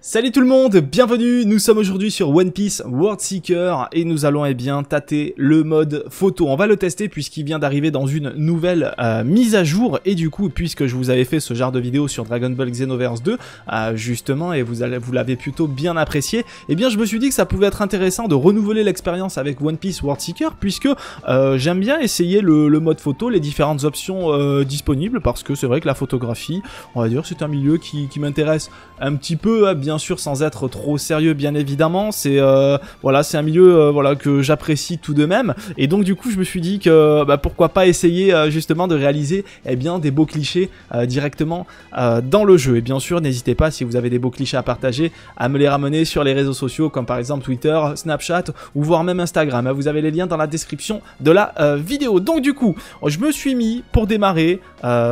Salut tout le monde, bienvenue, nous sommes aujourd'hui sur One Piece World Seeker et nous allons eh bien tâter le mode photo. On va le tester puisqu'il vient d'arriver dans une nouvelle euh, mise à jour et du coup puisque je vous avais fait ce genre de vidéo sur Dragon Ball Xenoverse 2 euh, justement et vous, vous l'avez plutôt bien apprécié, eh bien je me suis dit que ça pouvait être intéressant de renouveler l'expérience avec One Piece World Seeker puisque euh, j'aime bien essayer le, mode photo, les différentes options disponibles parce que c'est vrai que la photographie, on va dire c'est un milieu qui, qui m'intéresse un petit peu bien sûr sans être trop sérieux bien évidemment. C'est euh, voilà, c'est un milieu euh, voilà que j'apprécie tout de même. Et donc du coup, je me suis dit que bah, pourquoi pas essayer euh, justement de réaliser eh bien des beaux clichés directement dans le jeu. Et bien sûr, n'hésitez pas si vous avez des beaux clichés à partager à me les ramener sur les réseaux sociaux comme par exemple Twitter, Snapchat ou voire même Instagram. Vous avez les liens dans la description de la vidéo. Donc du coup, je me suis mis pour démarrer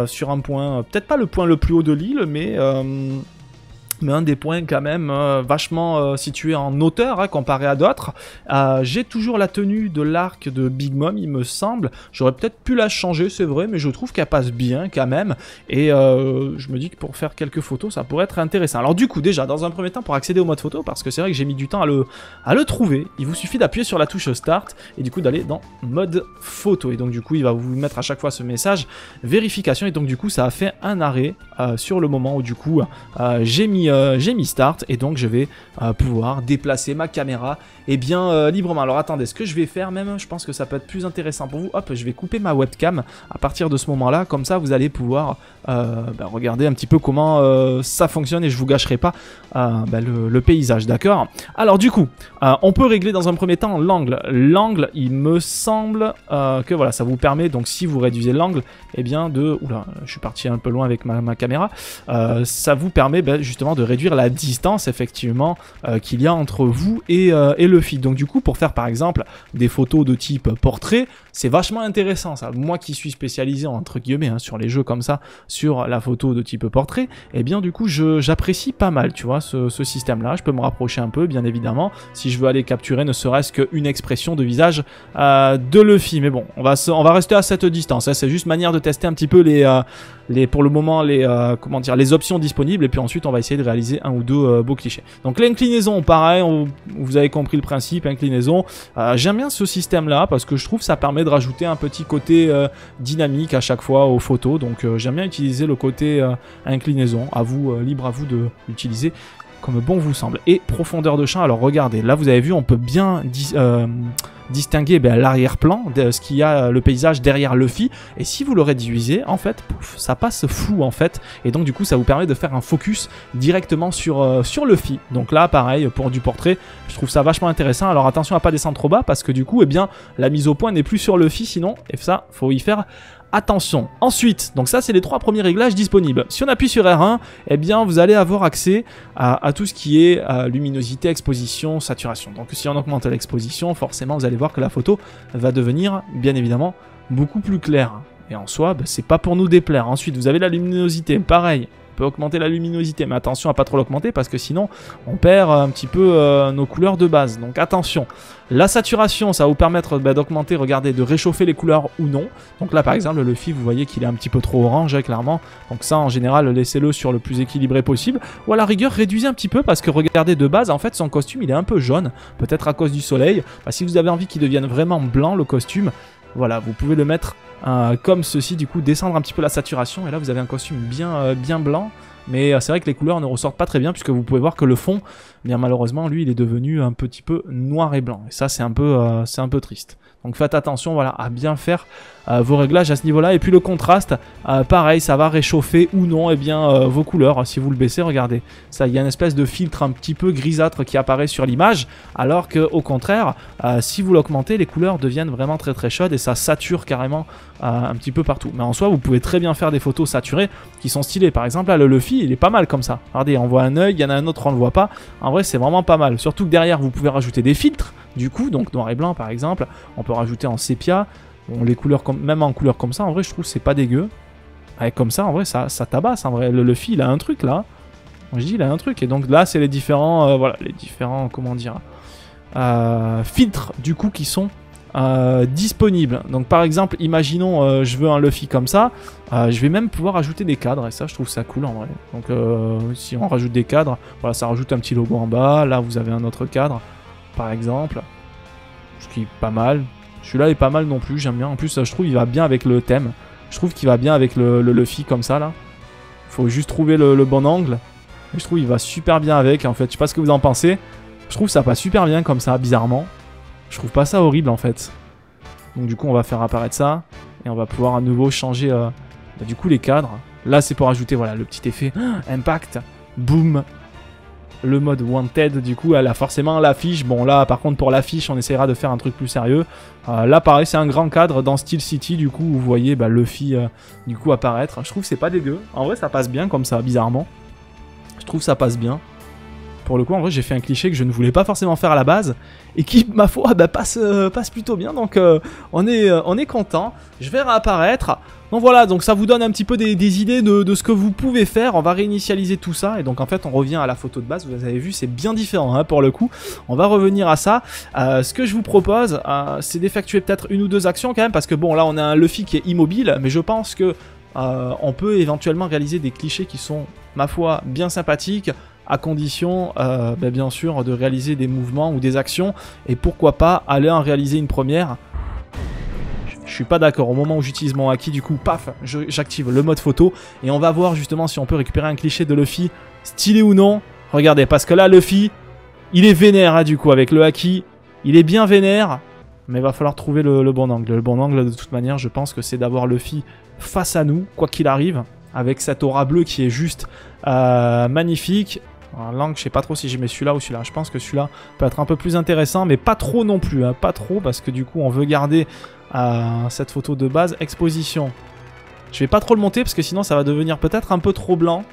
sur un point, peut-être pas le point le plus haut de l'île, mais mais un des points quand même euh, vachement euh, situé en hauteur hein, comparé à d'autres. Euh, j'ai toujours la tenue de l'arc de Big Mom, il me semble. J'aurais peut-être pu la changer, c'est vrai, mais je trouve qu'elle passe bien quand même. Et je me dis que pour faire quelques photos, ça pourrait être intéressant. Alors du coup, déjà, dans un premier temps, pour accéder au mode photo, parce que c'est vrai que j'ai mis du temps à le, à le trouver, il vous suffit d'appuyer sur la touche Start et du coup d'aller dans mode photo. Et donc du coup, il va vous mettre à chaque fois ce message vérification. Et donc du coup, ça a fait un arrêt sur le moment où du coup, j'ai mis euh, j'ai mis start et donc je vais euh, pouvoir déplacer ma caméra et eh bien euh, librement. Alors attendez, ce que je vais faire même, je pense que ça peut être plus intéressant pour vous. Hop, je vais couper ma webcam à partir de ce moment-là, comme ça vous allez pouvoir bah, regarder un petit peu comment ça fonctionne et je vous gâcherai pas bah, le, paysage, d'accord? Alors du coup, on peut régler dans un premier temps l'angle. L'angle, il me semble que voilà, ça vous permet donc si vous réduisez l'angle, et eh bien de, oula, je suis parti un peu loin avec ma, caméra, ça vous permet bah, justement de réduire la distance effectivement euh, qu'il y a entre vous et, euh, et, le feed. Donc du coup, pour faire par exemple des photos de type portrait, c'est vachement intéressant ça. Moi qui suis spécialisé entre guillemets hein, sur les jeux comme ça, sur la photo de type portrait, et eh bien du coup j'apprécie pas mal, tu vois, ce, système-là. Je peux me rapprocher un peu, bien évidemment, si je veux aller capturer ne serait-ce qu'une expression de visage euh, de Luffy. Mais bon, on va, on va rester à cette distance. Hein. C'est juste manière de tester un petit peu les, les pour le moment les comment dire les options disponibles et puis ensuite on va essayer de réaliser un ou deux euh, beaux clichés. Donc l'inclinaison, pareil, vous avez compris le principe, inclinaison. Euh, j'aime bien ce système-là parce que je trouve que ça permet de rajouter un petit côté euh, dynamique à chaque fois aux photos. Donc j'aime bien utiliser le côté inclinaison. À vous, libre à vous de l'utiliser comme bon vous semble. Et profondeur de champ, alors regardez, là vous avez vu, on peut bien distinguer ben, l'arrière-plan, de ce qu'il y a le paysage derrière Luffy. Et si vous le réduisez, en fait, pouf, ça passe flou en fait. Et donc du coup, ça vous permet de faire un focus directement sur, euh, sur Luffy. Donc là, pareil, pour du portrait, je trouve ça vachement intéressant. Alors attention à pas descendre trop bas parce que du coup, eh bien, la mise au point n'est plus sur Luffy sinon. Et ça, faut y faire attention. Ensuite, donc ça c'est les trois premiers réglages disponibles. Si on appuie sur R1, eh bien vous allez avoir accès à, tout ce qui est euh, luminosité, exposition, saturation. Donc si on augmente l'exposition, forcément vous allez voir que la photo va devenir bien évidemment beaucoup plus claire. Et en soi, bah, c'est pas pour nous déplaire. Ensuite, vous avez la luminosité, pareil peut augmenter la luminosité, mais attention à pas trop l'augmenter parce que sinon on perd un petit peu euh, nos couleurs de base. Donc attention. La saturation, ça va vous permettre bah, d'augmenter, regardez, de réchauffer les couleurs ou non. Donc là par exemple le Luffy, vous voyez qu'il est un petit peu trop orange, hein, clairement. Donc ça en général, laissez-le sur le plus équilibré possible. Ou à la rigueur, réduisez un petit peu parce que regardez de base, en fait son costume il est un peu jaune, peut-être à cause du soleil. Bah, si vous avez envie qu'il devienne vraiment blanc le costume, voilà, vous pouvez le mettre euh, comme ceci, du coup, descendre un petit peu la saturation. Et là, vous avez un costume bien, euh, bien blanc. Mais euh, c'est vrai que les couleurs ne ressortent pas très bien, puisque vous pouvez voir que le fond, bien malheureusement, lui, il est devenu un petit peu noir et blanc. Et ça, c'est un, peu, c'est un peu triste. Donc faites attention voilà, à bien faire euh, vos réglages à ce niveau-là. Et puis le contraste, euh, pareil, ça va réchauffer ou non eh bien, euh, vos couleurs. Si vous le baissez, regardez, ça, il y a une espèce de filtre un petit peu grisâtre qui apparaît sur l'image. Alors que au contraire, si vous l'augmentez, les couleurs deviennent vraiment très très chaudes et ça sature carrément un petit peu partout. Mais en soi, vous pouvez très bien faire des photos saturées qui sont stylées. Par exemple, là, le Luffy, il est pas mal comme ça. Regardez, on voit un œil, il y en a un autre, on le voit pas. En vrai, c'est vraiment pas mal. Surtout que derrière, vous pouvez rajouter des filtres du coup, donc noir et blanc par exemple, on peut rajouter en sépia, les couleurs comme, même en couleur comme ça, en vrai je trouve c'est pas dégueu. Avec comme ça, en vrai ça, ça tabasse, en vrai, le, le il a un truc là. Je dis il a un truc, et donc là c'est les différents, euh, voilà, les différents, comment dire, euh, filtres du coup qui sont euh, disponibles. Donc par exemple, imaginons euh, je veux un Luffy comme ça, euh, je vais même pouvoir ajouter des cadres et ça je trouve ça cool en vrai. Donc si on rajoute des cadres, voilà ça rajoute un petit logo en bas, là vous avez un autre cadre par exemple, ce qui est pas mal. Celui-là est pas mal non plus, j'aime bien. En plus je trouve il va bien avec le thème. Je trouve qu'il va bien avec le, Luffy comme ça là. Faut juste trouver le, bon angle. je trouve il va super bien avec en fait. Je sais pas ce que vous en pensez. Je trouve ça passe super bien comme ça, bizarrement. Je trouve pas ça horrible en fait. Donc du coup on va faire apparaître ça. Et on va pouvoir à nouveau changer euh, bah, du coup les cadres. Là c'est pour ajouter voilà le petit effet impact. Boom. Le mode wanted du coup elle a forcément l'affiche. Bon là par contre pour l'affiche on essaiera de faire un truc plus sérieux. Euh, là pareil c'est un grand cadre dans Steel City du coup vous voyez bah, Luffy euh, du coup apparaître. Je trouve c'est pas dégueu. En vrai ça passe bien comme ça bizarrement. Je trouve ça passe bien. Pour le coup, en vrai, j'ai fait un cliché que je ne voulais pas forcément faire à la base et qui, ma foi, bah, passe, euh, passe plutôt bien. Donc, euh, on, est, euh, on est content. Je vais réapparaître. Donc voilà, donc ça vous donne un petit peu des, idées de, ce que vous pouvez faire. On va réinitialiser tout ça. Et donc, en fait, on revient à la photo de base. Vous avez vu, c'est bien différent hein, pour le coup. On va revenir à ça. ce que je vous propose, c'est d'effectuer peut-être une ou deux actions quand même. Parce que bon, là, on a un Luffy qui est immobile. Mais je pense que on peut éventuellement réaliser des clichés qui sont, ma foi, bien sympathiques à condition euh, bah, bien sûr de réaliser des mouvements ou des actions et pourquoi pas aller en réaliser une première je suis pas d'accord. Au moment où j'utilise mon haki, du coup, paf, j'active le mode photo. Et on va voir justement si on peut récupérer un cliché de Luffy, stylé ou non. Regardez, parce que là, Luffy, il est vénère, hein, du coup, avec le haki. Il est bien vénère. Mais il va falloir trouver le, le, bon angle. Le bon angle, de toute manière, je pense que c'est d'avoir Luffy face à nous, quoi qu'il arrive. Avec cette aura bleue qui est juste euh, magnifique. En langue, je sais pas trop si j'aimais celui-là ou celui-là. Je pense que celui-là peut être un peu plus intéressant, mais pas trop non plus. Hein. Pas trop, parce que du coup, on veut garder euh, cette photo de base. Exposition. Je vais pas trop le monter, parce que sinon, ça va devenir peut-être un peu trop blanc.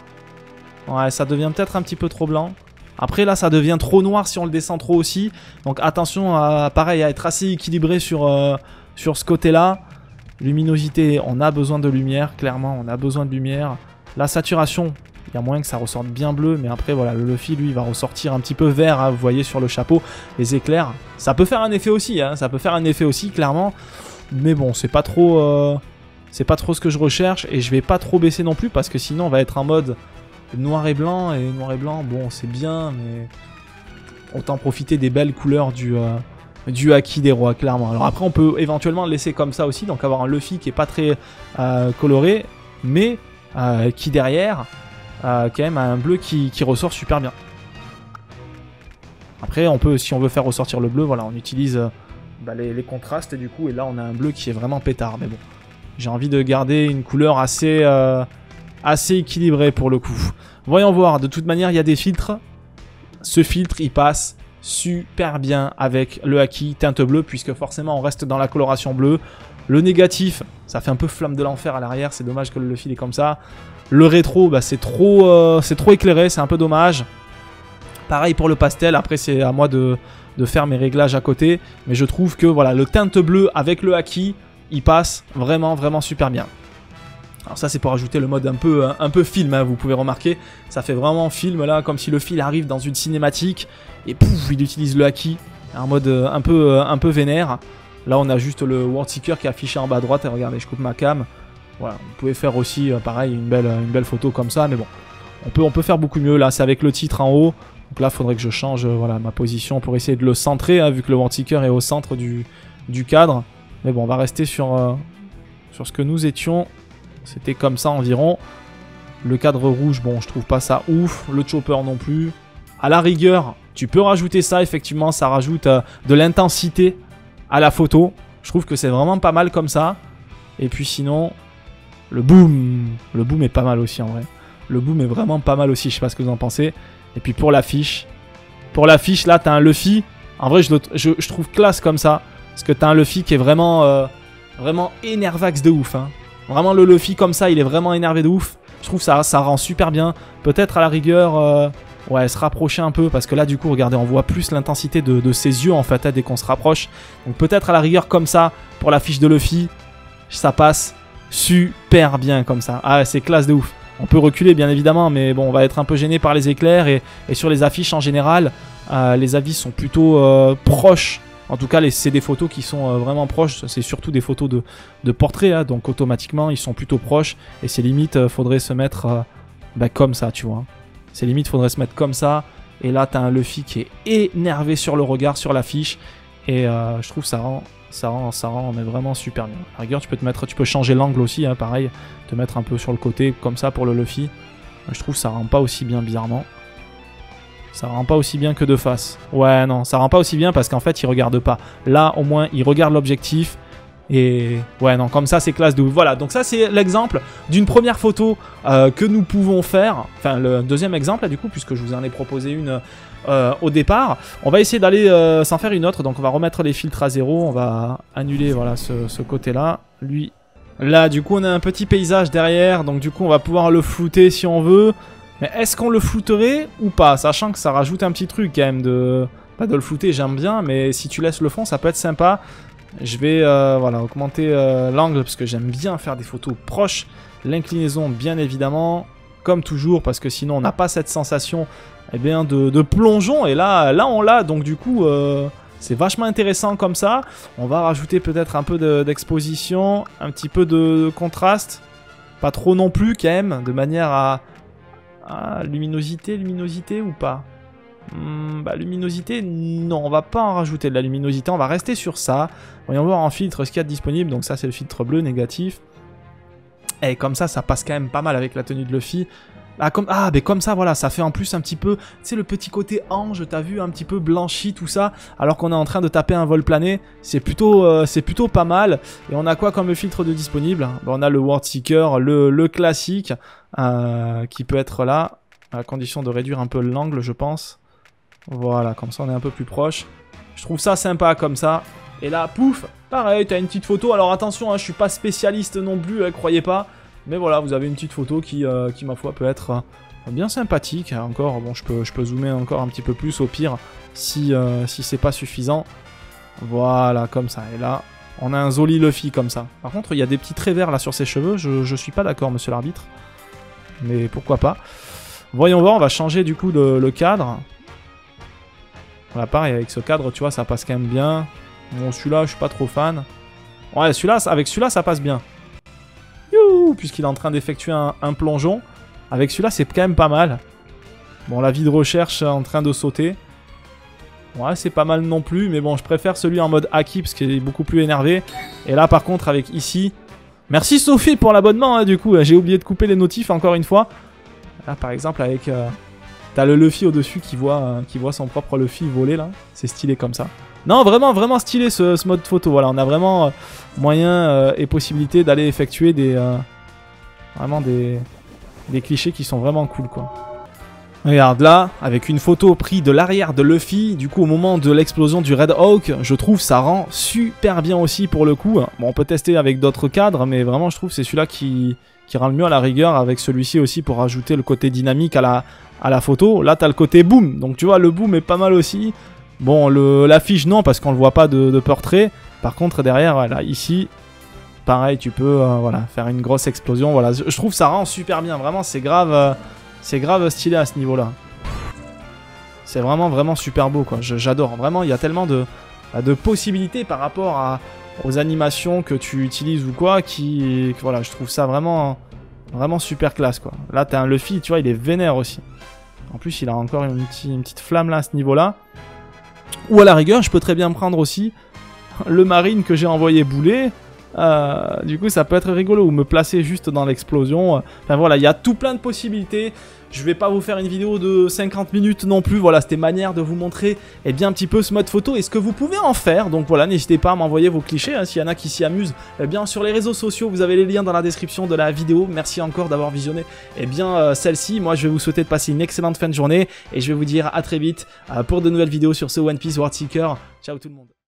Ouais, ça devient peut-être un petit peu trop blanc. Après, là, ça devient trop noir si on le descend trop aussi. Donc, attention, à, pareil, à être assez équilibré sur, euh, sur ce côté-là. Luminosité, on a besoin de lumière, clairement, on a besoin de lumière. La saturation, il y a moyen que ça ressorte bien bleu, mais après, voilà, le Luffy, lui, va ressortir un petit peu vert, hein, vous voyez sur le chapeau, les éclairs. Ça peut faire un effet aussi, hein, ça peut faire un effet aussi, clairement. Mais bon, c'est pas trop... Euh, c'est pas trop ce que je recherche, et je vais pas trop baisser non plus, parce que sinon, on va être en mode noir et blanc, et noir et blanc, bon, c'est bien, mais... Autant profiter des belles couleurs du... Euh, du haki des rois, clairement. Alors après, on peut éventuellement le laisser comme ça aussi, donc avoir un Luffy qui est pas très euh, coloré, mais qui derrière quand même un bleu qui, ressort super bien. Après, on peut, si on veut faire ressortir le bleu, voilà, on utilise euh, bah, les, contrastes et du coup, et là on a un bleu qui est vraiment pétard. Mais bon, j'ai envie de garder une couleur assez, euh, assez équilibrée pour le coup. Voyons voir, de toute manière, il y a des filtres. Ce filtre, il passe super bien avec le Haki teinte bleue, puisque forcément on reste dans la coloration bleue. Le négatif, ça fait un peu flamme de l'enfer à l'arrière, c'est dommage que le fil est comme ça. Le rétro, bah, c'est trop, euh, trop éclairé, c'est un peu dommage. Pareil pour le pastel, après c'est à moi de, faire mes réglages à côté. Mais je trouve que voilà, le teinte bleu avec le haki, il passe vraiment vraiment super bien. Alors ça c'est pour ajouter le mode un peu, un peu film, hein, vous pouvez remarquer. Ça fait vraiment film là, comme si le fil arrive dans une cinématique. Et pouf, il utilise le haki. En mode euh, un peu, euh, un peu vénère. Là on a juste le World Seeker qui est affiché en bas à droite. Et regardez, je coupe ma cam. Voilà, vous pouvez faire aussi, euh, pareil, une belle, une belle photo comme ça, mais bon. On peut, on peut faire beaucoup mieux, là, c'est avec le titre en haut. Donc là, faudrait que je change voilà, ma position pour essayer de le centrer, hein, vu que le Wantiker est au centre du, du cadre. Mais bon, on va rester sur, sur ce que nous étions. C'était comme ça environ. Le cadre rouge, bon, je trouve pas ça ouf. Le chopper non plus. À la rigueur, tu peux rajouter ça, effectivement, ça rajoute de l'intensité à la photo. Je trouve que c'est vraiment pas mal comme ça. Et puis sinon, le boom, le boom est pas mal aussi en vrai. Le boom est vraiment pas mal aussi, je sais pas ce que vous en pensez. Et puis pour l'affiche, pour l'affiche là, t'as un Luffy. En vrai, je, je, trouve classe comme ça. Parce que t'as un Luffy qui est vraiment, euh, vraiment énervax de ouf. Hein. Vraiment, le Luffy comme ça, il est vraiment énervé de ouf. Je trouve ça, ça rend super bien. Peut-être à la rigueur, euh, ouais, se rapprocher un peu. Parce que là, du coup, regardez, on voit plus l'intensité de, ses yeux en fait hein, dès qu'on se rapproche. Donc peut-être à la rigueur comme ça, pour l'affiche de Luffy, ça passe super bien comme ça. Ah, c'est classe de ouf. On peut reculer bien évidemment, mais bon, on va être un peu gêné par les éclairs et, sur les affiches en général, euh, les avis sont plutôt euh, proches En tout cas, c'est des photos qui sont euh, vraiment proches. C'est surtout des photos de, de portrait, hein, donc automatiquement, ils sont plutôt proches. Et c'est limite, euh, faudrait se mettre euh, bah, comme ça, tu vois. C'est limite, faudrait se mettre comme ça. Et là, t'as un Luffy qui est énervé sur le regard, sur l'affiche. Et je trouve ça rend, ça rend, ça rend vraiment super bien. À rigueur, tu peux te mettre, tu peux changer l'angle aussi, hein, pareil, te mettre un peu sur le côté comme ça pour le Luffy. Je trouve ça rend pas aussi bien bizarrement. Ça rend pas aussi bien que de face. Ouais, non, ça rend pas aussi bien parce qu'en fait, il regarde pas. Là, au moins, il regarde l'objectif. Et ouais, non, comme ça, c'est classe de Voilà, donc ça, c'est l'exemple d'une première photo euh, que nous pouvons faire. Enfin, le deuxième exemple, là, du coup, puisque je vous en ai proposé une euh, au départ. On va essayer d'aller euh, s'en faire une autre. Donc, on va remettre les filtres à zéro. On va annuler, voilà, ce, ce côté-là. Lui, là, du coup, on a un petit paysage derrière. Donc, du coup, on va pouvoir le flouter si on veut. Mais est-ce qu'on le flouterait ou pas Sachant que ça rajoute un petit truc quand même de... Pas de le flouter, j'aime bien, mais si tu laisses le fond, ça peut être sympa. Je vais euh, augmenter euh, l'angle parce que j'aime bien faire des photos proches. L'inclinaison, bien évidemment, comme toujours, parce que sinon on n'a pas cette sensation eh bien, de, plongeon. Et là, là on l'a, donc du coup, euh, c'est vachement intéressant comme ça. On va rajouter peut-être un peu d'exposition, un petit peu de contraste. Pas trop non plus quand même, de manière à ah, luminosité, luminosité ou pas? Hmm, Bah luminosité, non, on va pas en rajouter de la luminosité, on va rester sur ça. Voyons voir en filtre ce qu'il y a disponible, donc ça c'est le filtre bleu négatif. Et comme ça, ça passe quand même pas mal avec la tenue de Luffy. Ah, comme, ah, mais comme ça, voilà, ça fait en plus un petit peu, tu sais, le petit côté ange, t'as vu, un petit peu blanchi, tout ça, alors qu'on est en train de taper un vol plané, c'est plutôt, euh, plutôt pas mal. Et on a quoi comme filtre de disponible? On a le World Seeker, le, le classique, euh, qui peut être là, à condition de réduire un peu l'angle, je pense. Voilà, comme ça on est un peu plus proche. Je trouve ça sympa comme ça. Et là, pouf, pareil, t'as une petite photo. Alors attention, hein, je suis pas spécialiste non plus, hein, croyez pas. Mais voilà, vous avez une petite photo qui, euh, ma foi, peut être euh, bien sympathique. Encore, bon, je peux, je peux zoomer encore un petit peu plus au pire, si, euh, c'est pas suffisant. Voilà, comme ça. Et là, on a un Zoli Luffy comme ça. Par contre, il y a des petits traits verts là sur ses cheveux. Je, je suis pas d'accord, monsieur l'arbitre. Mais pourquoi pas. Voyons voir, on va changer du coup le, cadre. Voilà, pareil, avec ce cadre, tu vois, ça passe quand même bien. Bon, celui-là, je suis pas trop fan. Ouais, celui-là, avec celui-là, ça passe bien puisqu'il est en train d'effectuer un, plongeon. Avec celui-là, c'est quand même pas mal. Bon, la vie de recherche en train de sauter. Ouais, c'est pas mal non plus, mais bon, je préfère celui en mode Aki, parce qu'il est beaucoup plus énervé. Et là, par contre, avec ici... Merci Sophie pour l'abonnement, hein, du coup. J'ai oublié de couper les notifs encore une fois. Là, par exemple, avec... Euh, t'as le Luffy au-dessus qui, voit, euh, qui voit son propre Luffy voler, là. C'est stylé comme ça. Non, vraiment, vraiment stylé ce, mode photo. Voilà, on a vraiment euh, moyen et possibilité d'aller effectuer des, Vraiment des, des clichés qui sont vraiment cool, quoi. Regarde là, avec une photo prise de l'arrière de Luffy, du coup au moment de l'explosion du Red Hawk, je trouve ça rend super bien aussi pour le coup. Bon, on peut tester avec d'autres cadres, mais vraiment je trouve c'est celui-là qui, qui rend le mieux à la rigueur, avec celui-ci aussi pour rajouter le côté dynamique à la, à la photo. Là t'as le côté boom, donc tu vois le boom est pas mal aussi. Bon, l'affiche non, parce qu'on le voit pas de, portrait. Par contre derrière, ici, pareil, tu peux euh, voilà, faire une grosse explosion. Voilà, je trouve ça rend super bien. Vraiment, c'est grave, euh, grave stylé à ce niveau-là. C'est vraiment, vraiment super beau, quoi. J'adore. Vraiment, il y a tellement de, de possibilités par rapport à, aux animations que tu utilises ou quoi, qui, voilà, je trouve ça vraiment, vraiment super classe, quoi. Là, t'as un Luffy, tu vois, il est vénère aussi. En plus, il a encore une, une petite flamme là à ce niveau-là. Ou à la rigueur, je peux très bien prendre aussi le marine que j'ai envoyé bouler euh, du coup, ça peut être rigolo ou me placer juste dans l'explosion. Enfin voilà, il y a tout plein de possibilités. Je vais pas vous faire une vidéo de 50 minutes non plus. Voilà, c'était manière de vous montrer eh bien, un petit peu ce mode photo et ce que vous pouvez en faire. Donc voilà, n'hésitez pas à m'envoyer vos clichés. Hein, S'il y en a qui s'y amusent, eh bien sur les réseaux sociaux, vous avez les liens dans la description de la vidéo. Merci encore d'avoir visionné eh bien euh, celle-ci. Moi, je vais vous souhaiter de passer une excellente fin de journée et je vais vous dire à très vite euh, pour de nouvelles vidéos sur ce One Piece World Seeker. Ciao tout le monde.